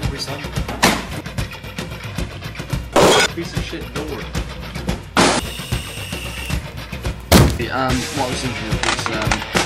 hungry, son. Piece of shit door. Um, what I was thinking of was, um,